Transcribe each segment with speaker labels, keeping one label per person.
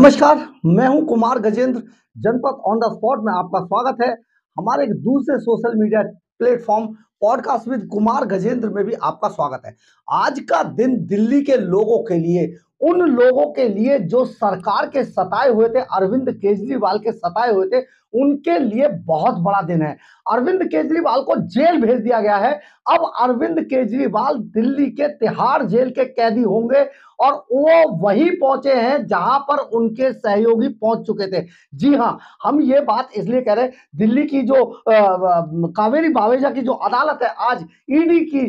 Speaker 1: नमस्कार, मैं हूँ कुमार गजेंद्र, जनपद ऑन द स्पॉट में आपका स्वागत है। हमारे एक दूसरे social media platform podcast with Kumar Gajendra में भी आपका स्वागत है। आज का दिन दिल्ली के लोगों के लिए उन लोगों के लिए जो सरकार के सताए हुए थे, अरविंद केजरीवाल के सताए हुए थे, उनके लिए बहुत बड़ा दिन है। अरविंद केजरीवाल को जेल भेज दिया गया है। अब अरविंद केजरीवाल दिल्ली के तिहाड़ जेल के कैदी होंगे और वो वही पहुँचे हैं जहाँ पर उनके सहयोगी पहुँच चुके थे। जी हाँ, हम ये बात इसलिए कह रहे हैं, दिल्ली की जो कावेरी बावेजा की जो अदालत है, आज ईडी की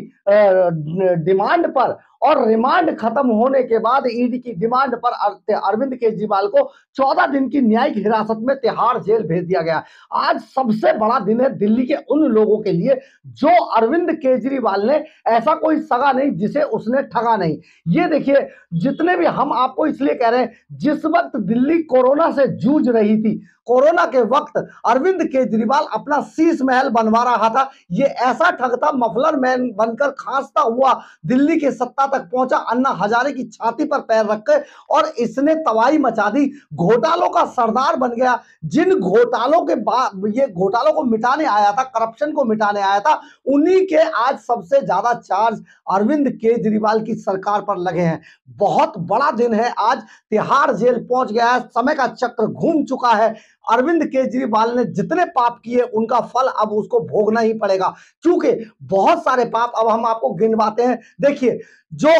Speaker 1: डिमांड पर और रिमांड खत्म होने के बाद ईडी की डिमांड पर अरविंद केजरीवाल को 14 दिन की न्यायिक हिरासत में तिहाड़ जेल भेज दिया गया। आज सबसे बड़ा दिन है दिल्ली के उन लोगों के लिए जो अरविंद केजरीवाल ने ऐसा कोई सगा नहीं जिसे उसने ठगा नहीं। ये देखिए, जितने भी हम आपको इसलिए कह रहे हैं, जिस वक्त दिल्ली कोरोना से जूझ रही थी, कोरोना के वक्त अरविंद केजरीवाल अपना शीश महल बनवा रहा था। ये ऐसा ठगता मफलर मैन बनकर खांसता हुआ दिल्ली के सत्ता तक पहुँचा। अन्ना हजारे की छाती पर पैर रख के और इसने तबाही मचा दी। घोटालों का सरदार बन गया। जिन घोटालों के बाद ये घोटालों को मिटाने आया था करप्शन को मिटाने आया था, उन्हीं के आज सबसे ज़्यादा चार्ज अरविंद केजरीवाल की सरकार पर लगे हैं। बहुत बड़ा दिन है। आज तिहाड़ जेल पहुँच गया है। समय का चक्र घूम चुका है। अरविंद केजरीवाल ने जितने पाप किए, उनका फल अब उसको भोगना ही पड़ेगा। क्योंकि बहुत सारे पाप अब हम आपको गिनवाते हैं। देखिए जो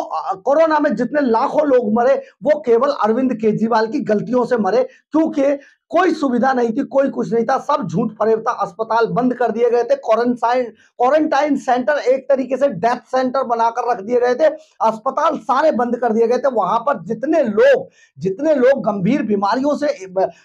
Speaker 1: कोरोना में जितने लाखों लोग मरे, वो केवल अरविंद केजरीवाल की गलतियों से मरे, क्योंकि कोई सुविधा नहीं थी, कोई कुछ नहीं था। सब झूठ फरेब था। अस्पताल बंद कर दिए गए थे। क्वारंटाइन क्वारंटाइन सेंटर एक तरीके से डेथ सेंटर बनाकर रख दिए गए थे। अस्पताल सारे बंद कर दिए गए थे। वहाँ पर जितने लोग जितने लोग गंभीर बीमारियों से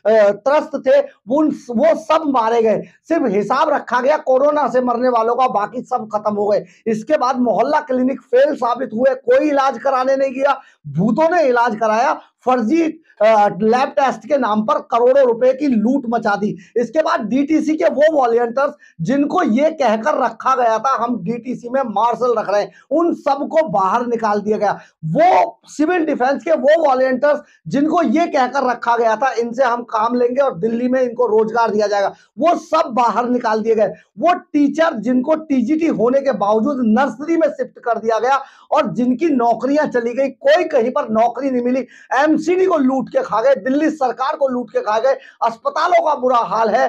Speaker 1: त्रस्त थे, वो वो सब मारे गए। सिर्फ़ हिसाब रखा गया, कोरोना से मरने वालों का, बाकी सब खत्म हो गए। इसके बाद मोहल्ला क्लिनिक फेल साबित हुए। कोई इलाज कराने नहीं गया। भूतों ने इलाज कराया, फर्जी लैब टेस्ट के नाम पर करोड़ों रुपए की लूट मचा दी। इसके बाद डीटीसी के वो वॉलियंटर्स जिनको ये कहकर रखा गया था, हम डीटीसी में मार्शल रख रहे हैं, उन सबको बाहर निकाल दिया गया। वो सिविल डिफेंस के वो वॉलियंटर्स जिनको ये कहकर रखा गया था, इनसे हम काम लेंगे और दिल्ली में इनको रोज़गार दिया जाएगा, वो सब बाहर निकाल दिए गए। वो टीचर जिनको टीजीटी होने के बावजूद नर्सरी में शिफ्ट कर दिया गया और जिनकी नौकरियाँ चली गई, कोई कहीं पर नौकरी नहीं मिली। एमसीडी को लूट के खा गए, दिल्ली सरकार को लूट के खा गए। अस्पतालों का बुरा हाल है।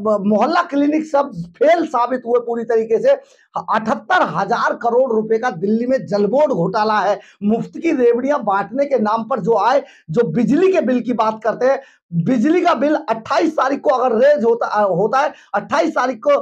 Speaker 1: मोहल्ला क्लिनिक सब फेल साबित हुए पूरी तरीके से। अठहत्तर हज़ार करोड़ रुपए का दिल्ली में जलबोर्ड घोटाला है। मुफ़्त की रेवड़ियाँ बांटने के नाम पर जो आए, जो बिजली के बिल की बात करते हैं, बिजली का बिल 28 तारीख को अगर रेज होता होता है 28 तारीख को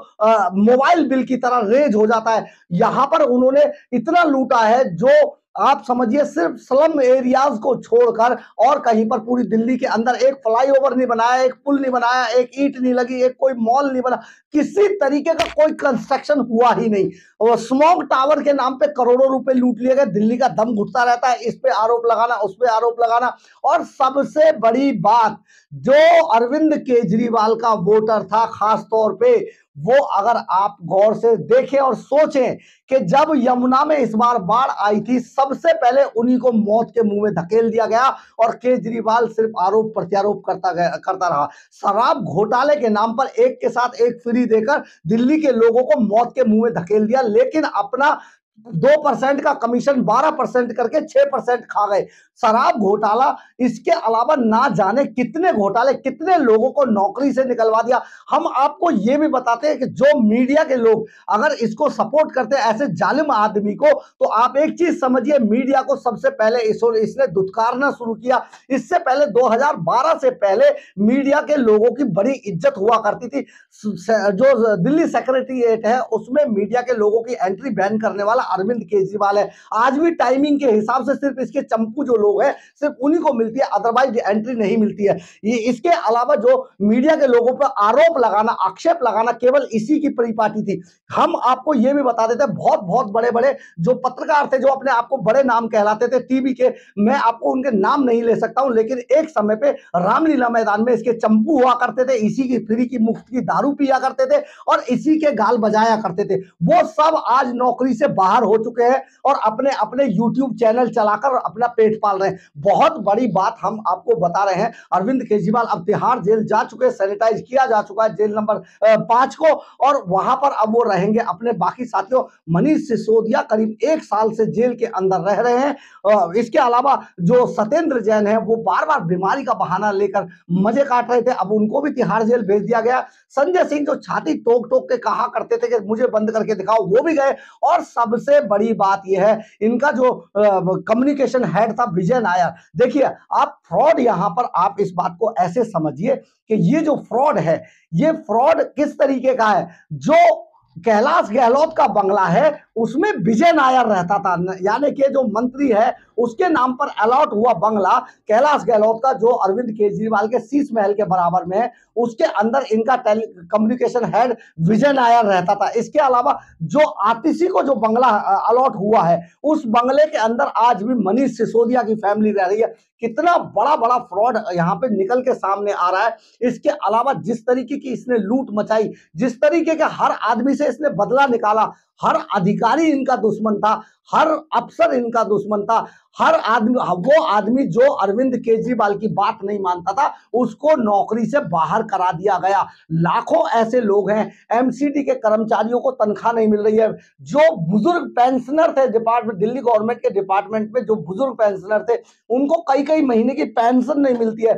Speaker 1: मोबाइल बिल की तरह रेज हो जाता है। यहाँ पर उन्होंने इतना लूटा है जो आप समझिए, सिर्फ़ स्लम एरियाज़ को छोड़कर और कहीं पर पूरी दिल्ली के अंदर एक फ्लाईओवर नहीं बनाया, एक पुल नहीं बनाया, एक ईट नहीं लगी, एक कोई मॉल नहीं बना, किसी तरीके का कोई कंस्ट्रक्शन हुआ ही नहीं। और स्मोक टावर के नाम पे करोड़ों रुपए लूट लिए गए, दिल्ली का दम घुटता रहता है, इस पे आरोप लगाना, उस पर आरोप लगाना। और सबसे बड़ी बात, जो अरविंद केजरीवाल का वोटर था खास तौर पे वो अगर आप गौर से देखें और सोचें कि जब यमुना में इस बार बाढ़ आई थी, सबसे पहले उन्हीं को मौत के मुँह में धकेल दिया गया और केजरीवाल सिर्फ़ आरोप प्रत्यारोप करता गया, करता रहा। शराब घोटाले के नाम पर एक के साथ एक फ्री देकर दिल्ली के लोगों को मौत के मुँह में धकेल दिया, लेकिन अपना दो परसेंट का कमीशन बारह परसेंट करके छह परसेंट खा गए। शराब घोटाला, इसके अलावा ना जाने कितने घोटाले, कितने लोगों को नौकरी से निकलवा दिया। हम आपको ये भी बताते हैं कि जो मीडिया के लोग अगर इसको सपोर्ट करते हैं ऐसे जालिम आदमी को तो आप एक चीज़ समझिए, मीडिया को सबसे पहले इसने दुत्कारना शुरू किया। इससे पहले 2012 से पहले मीडिया के लोगों की बड़ी इज़्ज़त हुआ करती थी। जो दिल्ली सेक्रेटरीट है, उसमें मीडिया के लोगों की एंट्री बैन करने वाला अरविंद केजरीवाल है। आज भी टाइमिंग के हिसाब से सिर्फ़ इसके चंपू जो लोग हैं, सिर्फ़ उन्हीं को मिलती है अदरवाइज़ एंट्री नहीं मिलती है। ये इसके अलावा जो मीडिया के लोगों पर आरोप लगाना, आक्षेप लगाना केवल इसी की परिपाटी थी। हम आपको ये भी बता देते बहुत बहुत बड़े बड़े जो पत्रकार थे, जो अपने आपको बड़े नाम कहलाते थे टीवी के, मैं आपको उनके नाम नहीं ले सकता हूँ, लेकिन एक समय पे रामलीला मैदान में इसके चंपू हुआ करते थे, इसी की फ्री की मुफ़्त की दारू पिया करते थे, और इसी के गाल बजाया करते थे। वो सब आज नौकरी से बाहर बाहर हो चुके हैं और अपने अपने यूट्यूब चैनल चलाकर अपना पेट पाल रहे हैं। बहुत बड़ी बात हम आपको बता रहे हैं। अरविंद केजरीवाल अब तिहाड़ जेल जा चुके हैं सैनिटाइज किया जा चुका है जेल नंबर पाँच को और वहाँ पर अब वो रहेंगे अपने बाकी साथियों। मनीष सिसोदिया करीब एक साल से जेल के अंदर रह रहे हैं। इसके अलावा जो सत्येंद्र जैन है, वो बार बार बीमारी का बहाना लेकर मज़े काट रहे थे। अब उनको भी तिहाड़ जेल भेज दिया गया। संजय सिंह जो छाती टोक टोक के कहा करते थे कि मुझे बंद करके दिखाओ, वो भी गए। और सबसे बड़ी बात यह है, इनका जो कम्युनिकेशन हेड था, विजय नायर। देखिए, आप फ्रॉड यहाँ पर आप इस बात को ऐसे समझिए कि ये जो फ्रॉड है, ये फ्रॉड किस तरीके का है? जो कैलाश गहलोत का बंगला है, उसमें विजय नायर रहता था। यानी कि जो मंत्री है, उसके नाम पर अलॉट हुआ बंगला कैलाश गहलोत का, जो अरविंद केजरीवाल के शीश महल के बराबर में उसके अंदर इनका कम्युनिकेशन हेड विजय नायर रहता था। इसके अलावा जो आतिशी को जो बंगला अलॉट हुआ है, उस बंगले के अंदर आज भी मनीष सिसोदिया की फैमिली रह रही है। कितना बड़ा बड़ा फ्रॉड यहाँ पे निकल के सामने आ रहा है। इसके अलावा जिस तरीके की इसने लूट मचाई, जिस तरीके के हर आदमी से इसने बदला निकाला। हर अधिकारी इनका दुश्मन था, हर अफसर इनका दुश्मन था, हर आदमी, वो आदमी जो अरविंद केजरीवाल की बात नहीं मानता था, उसको नौकरी से बाहर करा दिया गया। लाखों ऐसे लोग हैं एमसीडी के कर्मचारियों को तनख्वाह नहीं मिल रही है। जो बुज़ुर्ग पेंशनर थे डिपार्टमेंट दिल्ली गवर्नमेंट के डिपार्टमेंट में जो बुज़ुर्ग पेंशनर थे, उनको कई कई महीने की पेंशन नहीं मिलती है।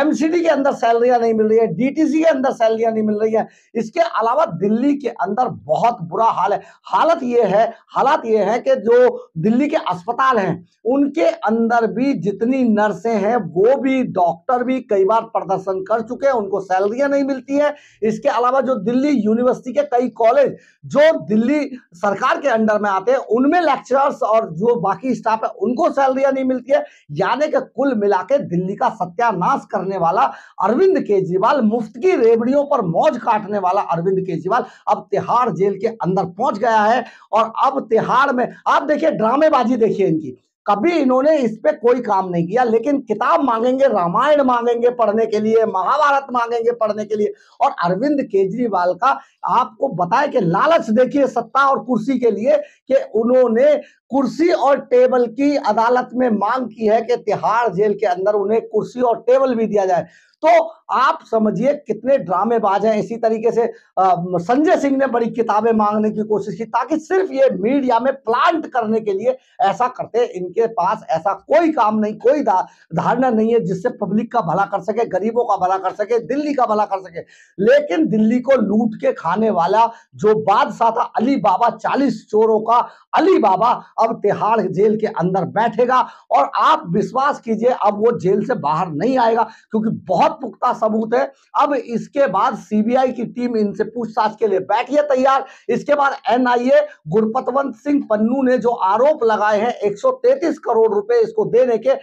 Speaker 1: एमसीडी के अंदर सैलरियाँ नहीं मिल रही है डीटीसी के अंदर सैलरियाँ नहीं मिल रही है। इसके अलावा दिल्ली के अंदर बहुत बुरा हाल है। हालत ये है, हालात ये है कि जो दिल्ली के अस्पताल हैं, उनके अंदर भी जितनी नर्सें हैं, वो भी डॉक्टर भी कई बार प्रदर्शन कर चुके हैं, उनको सैलरियाँ नहीं मिलती है। इसके अलावा जो दिल्ली यूनिवर्सिटी के कई कॉलेज, जो दिल्ली सरकार के अंडर में आते हैं, उनमें लेक्चरर्स और जो बाकी स्टाफ है, उनको सैलरियाँ नहीं मिलती है। यानी कि कुल मिला दिल्ली का सत्यानाश करने वाला अरविंद केजरीवाल, मुफ़्त की रेबड़ियों पर मौज काटने वाला अरविंद केजरीवाल अब तिहाड़ जेल के अंदर पहुँच गया है और अब तिहाड़ में, आप देखिए, ड्रामेबाजी देखिए इनकी। कभी इन्होंने इस पे कोई काम नहीं किया, लेकिन किताब मांगेंगे, रामायण मांगेंगे पढ़ने के लिए, महाभारत मांगेंगे पढ़ने के लिए, और अरविंद केजरीवाल का आपको बताए कि लालच देखिए सत्ता और कुर्सी के लिए कि उन्होंने कुर्सी और टेबल की अदालत में मांग की है कि तिहाड़ जेल के अंदर उन्हें कुर्सी और टेबल भी दिया जाए। तो आप समझिए कितने ड्रामेबाज हैं। इसी तरीके से संजय सिंह ने बड़ी किताबें मांगने की कोशिश की ताकि सिर्फ़ ये मीडिया में प्लांट करने के लिए ऐसा करते, इनके पास ऐसा कोई काम नहीं, कोई धारणा नहीं है जिससे पब्लिक का भला कर सके, गरीबों का भला कर सके, दिल्ली का भला कर सके। लेकिन दिल्ली को लूट के खाने वाला जो बादशाह था अली बाबा चालीस चोरों का अली बाबा अब तिहाड़ जेल के अंदर बैठेगा और आप विश्वास कीजिए, अब वो जेल से बाहर नहीं आएगा क्योंकि बहुत पुख्ता सबूत है। अब इसके बाद सीबीआई की टीम इनसे पूछताछ के लिए बैठी है तैयार। इसके बाद एनआईए गुरपतवंत सिंह पन्नू ने जो आरोप लगाए हैं 133 करोड़ रुपए इसको देने के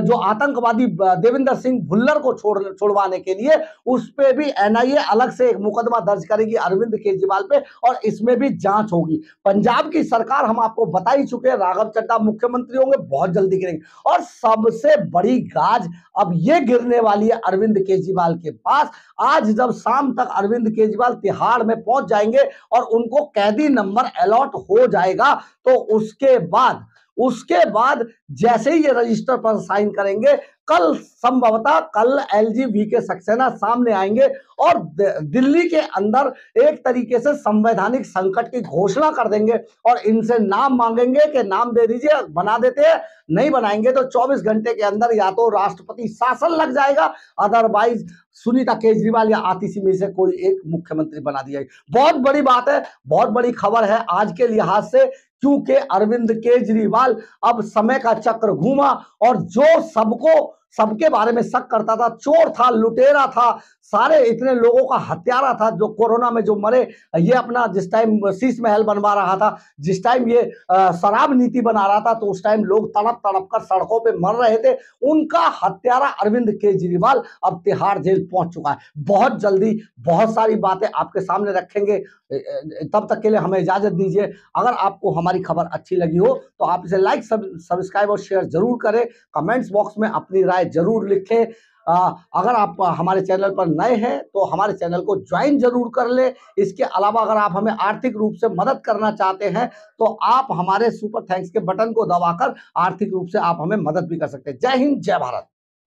Speaker 1: जो आतंकवादी देविंदर सिंह भुल्लर को छोड़, छोड़वाने के लिए, उस पर भी एनआईए अलग से एक मुकदमा दर्ज करेगी अरविंद केजरीवाल पे और इसमें भी जाँच होगी। पंजाब की सरकार हम आपको बता ही चुके हैं, राघव चड्डा मुख्यमंत्री होंगे, बहुत जल्दी गिरेंगे। और सबसे बड़ी गाज अब ये गिरने वाली है अरविंद केजरीवाल के पास। आज जब शाम तक अरविंद केजरीवाल तिहाड़ में पहुँच जाएँगे और उनको कैदी नंबर अलॉट हो जाएगा तो उसके बाद उसके बाद जैसे ही ये रजिस्टर पर साइन करेंगे कल संभवतः कल एलजी वी के सक्सेना सामने आएँगे और दिल्ली के अंदर एक तरीके से संवैधानिक संकट की घोषणा कर देंगे और इनसे नाम मांगेंगे कि नाम दे दीजिए, बना देते हैं, नहीं बनाएँगे तो 24 घंटे के अंदर या तो राष्ट्रपति शासन लग जाएगा अदरवाइज़ सुनीता केजरीवाल या आतिशी में से कोई एक मुख्यमंत्री बना दिया बहुत बड़ी बात है, बहुत बड़ी खबर है आज के लिहाज से, क्योंकि अरविंद केजरीवाल अब समय का चक्र घूमा और जो सबको सबके बारे में शक करता था चोर था लुटेरा था सारे इतने लोगों का हत्यारा था जो कोरोना में जो मरे, ये अपना जिस टाइम शीश महल बनवा रहा था, जिस टाइम ये शराब नीति बना रहा था तो उस टाइम लोग तड़प तड़प कर सड़कों पे मर रहे थे। उनका हत्यारा अरविंद केजरीवाल अब तिहाड़ जेल पहुँच चुका है। बहुत जल्दी बहुत सारी बातें आपके सामने रखेंगे। तब तक के लिए हमें इजाज़त दीजिए। अगर आपको हमारी खबर अच्छी लगी हो तो आप इसे लाइक सब्सक्राइब और शेयर ज़रूर करें। कमेंट्स बॉक्स में अपनी राय ज़रूर लिखें। अगर आप हमारे चैनल पर नए हैं तो हमारे चैनल को ज्वाइन ज़रूर कर ले। इसके अलावा अगर आप हमें आर्थिक रूप से मदद करना चाहते हैं तो आप हमारे सुपर थैंक्स के बटन को दबाकर आर्थिक रूप से आप हमें मदद भी कर सकते हैं। जय हिंद, जय भारत।